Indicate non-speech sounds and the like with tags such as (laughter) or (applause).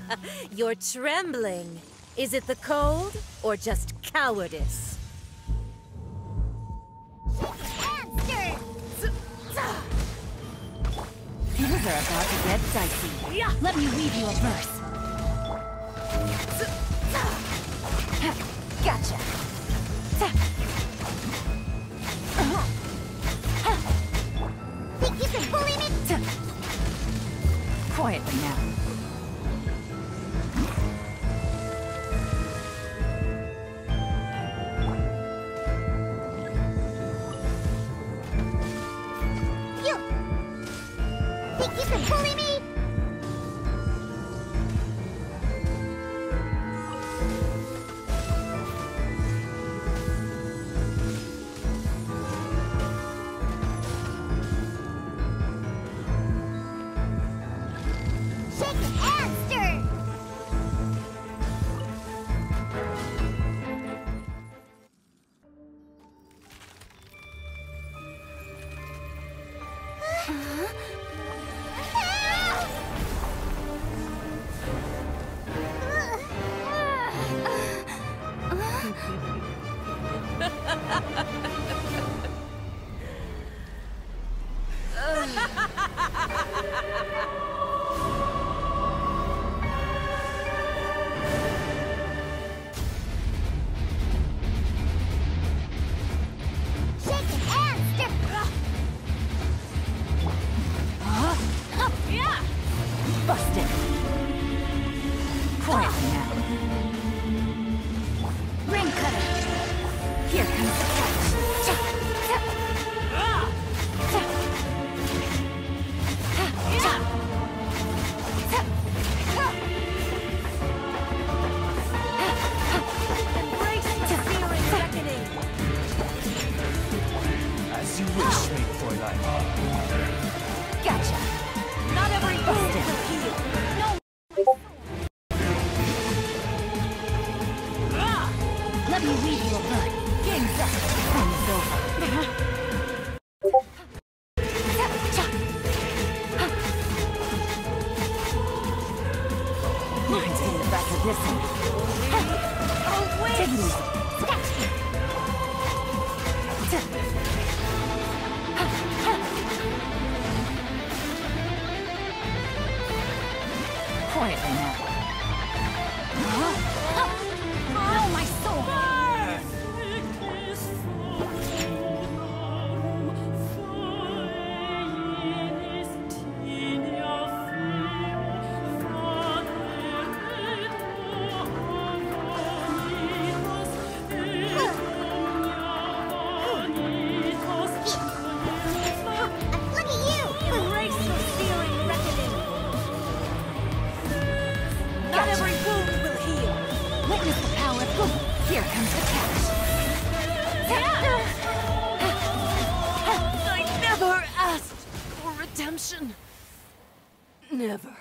(laughs) You're trembling. Is it the cold or just cowardice? Things are about to get dicey. Let me weave you a verse. Gotcha. Think you can bully me? Quietly now. Can me? Listen. Take. Here comes the catch. I never asked for redemption. Never.